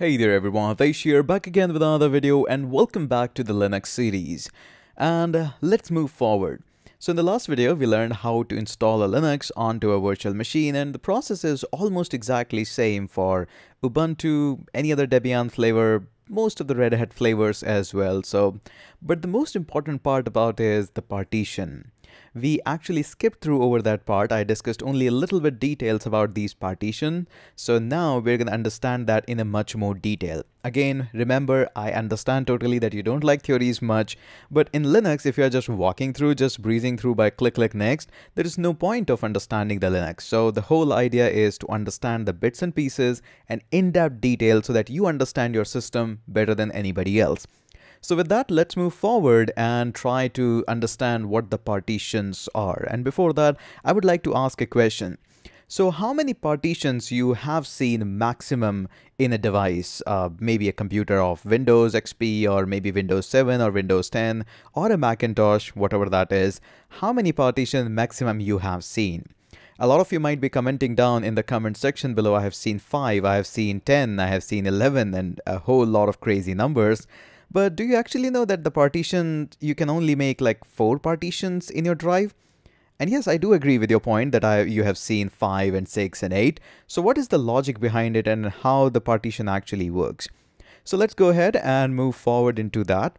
Hey there everyone, Hitesh here, back again with another video and welcome back to the Linux series. And uh, let's move forward. So in the last video, we learned how to install a Linux onto a virtual machine and the process is almost exactly same for Ubuntu, any other Debian flavor, most of the Red Hat flavors as well. So, but the most important part about is the partition we actually skipped through over that part. I discussed only a little bit details about these partition. So now we're going to understand that in a much more detail. Again, remember, I understand totally that you don't like theories much, but in Linux, if you're just walking through, just breezing through by click, click next, there is no point of understanding the Linux. So the whole idea is to understand the bits and pieces and in-depth detail so that you understand your system better than anybody else. So with that, let's move forward and try to understand what the partitions are. And before that, I would like to ask a question. So how many partitions you have seen maximum in a device, uh, maybe a computer of Windows XP or maybe Windows 7 or Windows 10 or a Macintosh, whatever that is, how many partitions maximum you have seen? A lot of you might be commenting down in the comment section below, I have seen 5, I have seen 10, I have seen 11 and a whole lot of crazy numbers. But do you actually know that the partition, you can only make like four partitions in your drive? And yes, I do agree with your point that I, you have seen 5 and 6 and 8. So what is the logic behind it and how the partition actually works? So let's go ahead and move forward into that.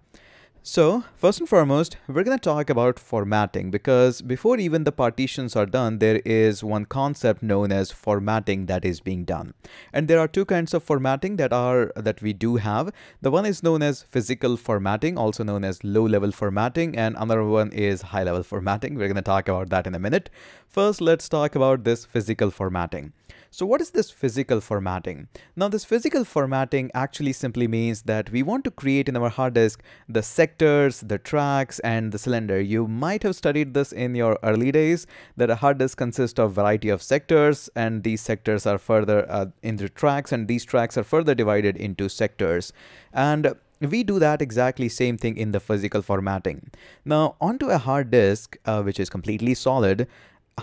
So first and foremost, we're going to talk about formatting because before even the partitions are done, there is one concept known as formatting that is being done. And there are two kinds of formatting that are that we do have. The one is known as physical formatting, also known as low level formatting, and another one is high level formatting. We're going to talk about that in a minute. First, let's talk about this physical formatting. So what is this physical formatting? Now this physical formatting actually simply means that we want to create in our hard disk the sectors, the tracks and the cylinder. You might have studied this in your early days that a hard disk consists of variety of sectors and these sectors are further uh, into tracks and these tracks are further divided into sectors. And we do that exactly same thing in the physical formatting. Now onto a hard disk, uh, which is completely solid,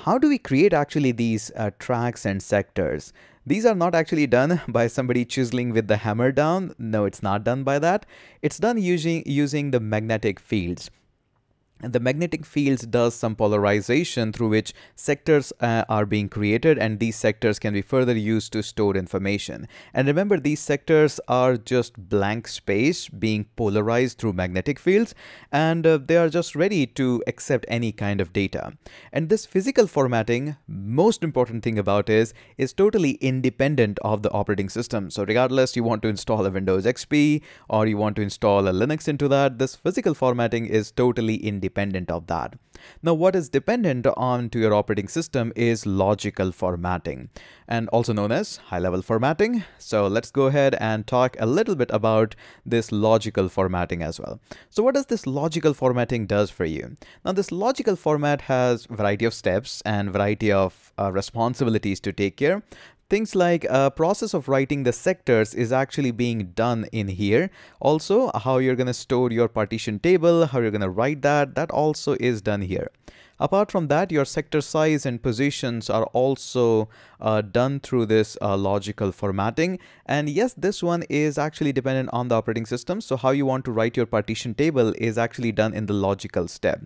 how do we create actually these uh, tracks and sectors? These are not actually done by somebody chiseling with the hammer down. No, it's not done by that. It's done using, using the magnetic fields. And the magnetic fields does some polarization through which sectors uh, are being created and these sectors can be further used to store information. And remember these sectors are just blank space being polarized through magnetic fields and uh, they are just ready to accept any kind of data. And this physical formatting, most important thing about is, is totally independent of the operating system. So regardless you want to install a Windows XP or you want to install a Linux into that, this physical formatting is totally independent independent of that. Now what is dependent on to your operating system is logical formatting and also known as high-level formatting. So let's go ahead and talk a little bit about this logical formatting as well. So what does this logical formatting does for you? Now this logical format has variety of steps and variety of uh, responsibilities to take care. Things like a uh, process of writing the sectors is actually being done in here. Also, how you're going to store your partition table, how you're going to write that, that also is done here. Apart from that, your sector size and positions are also uh, done through this uh, logical formatting. And yes, this one is actually dependent on the operating system. So how you want to write your partition table is actually done in the logical step.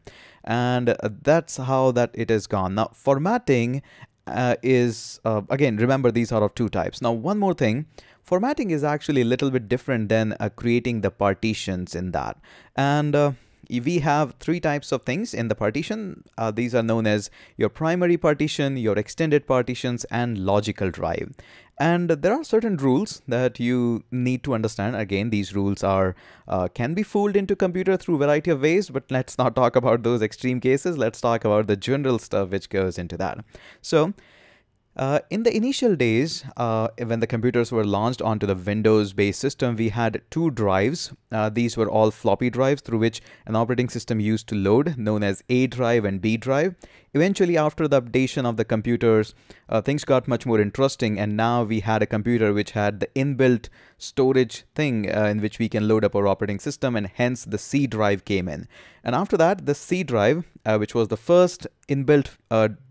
And uh, that's how that it is gone. Now, formatting uh, is, uh, again, remember these are of two types. Now, one more thing, formatting is actually a little bit different than uh, creating the partitions in that. And uh, we have three types of things in the partition. Uh, these are known as your primary partition, your extended partitions, and logical drive. And there are certain rules that you need to understand. Again, these rules are uh, can be fooled into computer through variety of ways, but let's not talk about those extreme cases. Let's talk about the general stuff which goes into that. So uh, in the initial days, uh, when the computers were launched onto the Windows-based system, we had two drives. Uh, these were all floppy drives through which an operating system used to load, known as A drive and B drive. Eventually, after the updation of the computers, uh, things got much more interesting, and now we had a computer which had the inbuilt storage thing uh, in which we can load up our operating system, and hence the C drive came in. And after that, the C drive, uh, which was the first inbuilt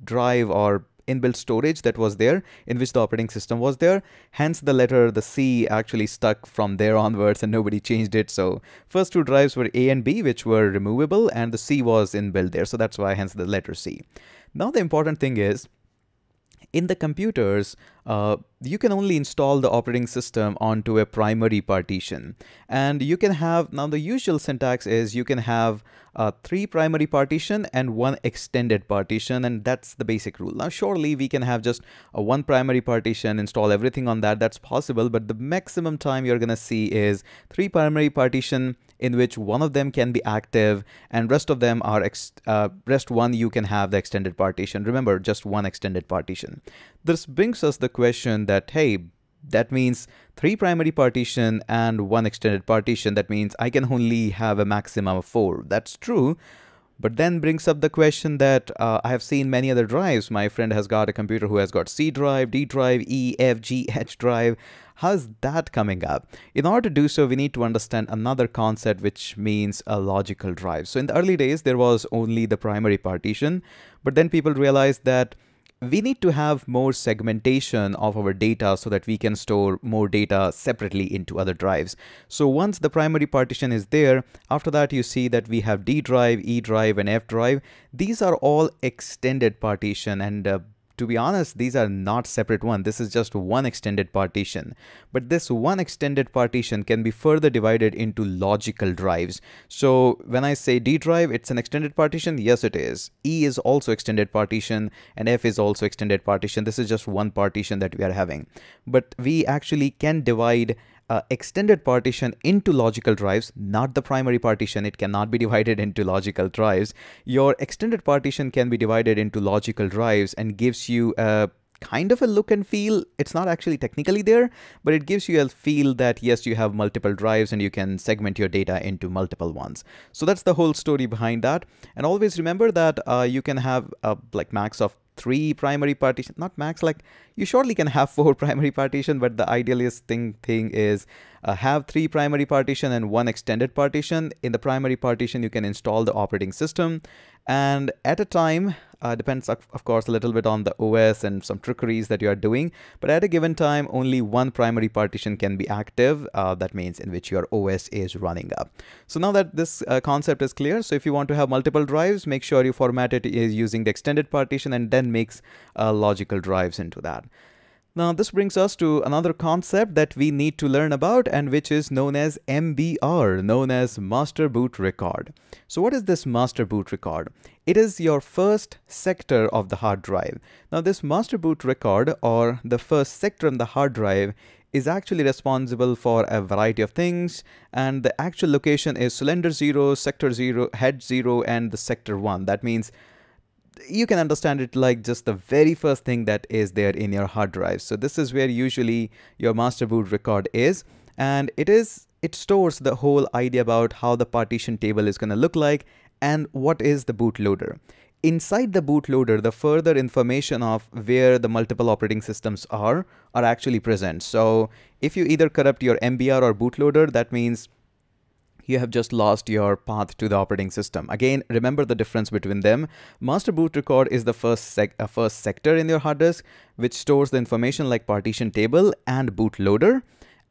drive or inbuilt storage that was there in which the operating system was there. Hence the letter, the C actually stuck from there onwards and nobody changed it. So first two drives were A and B, which were removable and the C was inbuilt there. So that's why hence the letter C. Now the important thing is in the computers, uh, you can only install the operating system onto a primary partition. And you can have, now the usual syntax is you can have uh, three primary partition and one extended partition and that's the basic rule. Now surely we can have just a one primary partition, install everything on that, that's possible, but the maximum time you're gonna see is three primary partition in which one of them can be active and rest of them are, uh, rest one you can have the extended partition. Remember, just one extended partition. This brings us the question that, hey, that means three primary partition and one extended partition. That means I can only have a maximum of four. That's true. But then brings up the question that uh, I have seen many other drives. My friend has got a computer who has got C drive, D drive, E, F, G, H drive. How's that coming up? In order to do so, we need to understand another concept, which means a logical drive. So in the early days, there was only the primary partition, but then people realized that we need to have more segmentation of our data so that we can store more data separately into other drives. So once the primary partition is there, after that you see that we have D drive, E drive, and F drive. These are all extended partition and uh, to be honest, these are not separate one. This is just one extended partition. But this one extended partition can be further divided into logical drives. So when I say D drive, it's an extended partition. Yes, it is. E is also extended partition and F is also extended partition. This is just one partition that we are having. But we actually can divide uh, extended partition into logical drives, not the primary partition. It cannot be divided into logical drives. Your extended partition can be divided into logical drives and gives you a kind of a look and feel. It's not actually technically there, but it gives you a feel that yes, you have multiple drives and you can segment your data into multiple ones. So that's the whole story behind that. And always remember that uh, you can have a like max of three primary partition, not max, like you surely can have four primary partition, but the idealist thing, thing is uh, have three primary partition and one extended partition. In the primary partition, you can install the operating system and at a time, uh, depends of, course a little bit on the OS and some trickeries that you are doing, but at a given time, only one primary partition can be active. Uh, that means in which your OS is running up. So now that this uh, concept is clear, so if you want to have multiple drives, make sure you format it is using the extended partition and then mix uh, logical drives into that. Now this brings us to another concept that we need to learn about and which is known as MBR, known as Master Boot Record. So what is this Master Boot Record? It is your first sector of the hard drive. Now this Master Boot Record or the first sector in the hard drive is actually responsible for a variety of things and the actual location is cylinder 0, sector 0, head 0 and the sector 1. That means you can understand it like just the very first thing that is there in your hard drive. So this is where usually your master boot record is and it is it stores the whole idea about how the partition table is going to look like and what is the bootloader. Inside the bootloader, the further information of where the multiple operating systems are are actually present. So if you either corrupt your MBR or bootloader, that means you have just lost your path to the operating system. Again, remember the difference between them. Master boot record is the first, sec uh, first sector in your hard disk, which stores the information like partition table and bootloader.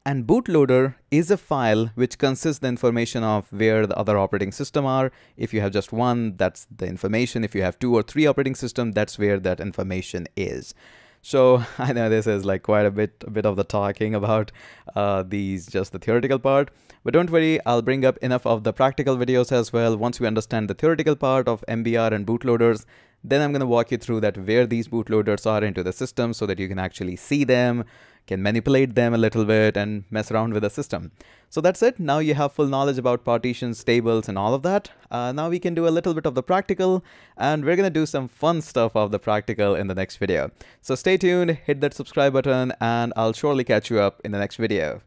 And bootloader is a file which consists the information of where the other operating system are. If you have just one, that's the information. If you have two or three operating system, that's where that information is. So I know this is like quite a bit, a bit of the talking about uh, these, just the theoretical part. But don't worry, I'll bring up enough of the practical videos as well. Once we understand the theoretical part of MBR and bootloaders, then I'm going to walk you through that where these bootloaders are into the system so that you can actually see them, can manipulate them a little bit and mess around with the system. So that's it. Now you have full knowledge about partitions, tables, and all of that. Uh, now we can do a little bit of the practical and we're going to do some fun stuff of the practical in the next video. So stay tuned, hit that subscribe button, and I'll surely catch you up in the next video.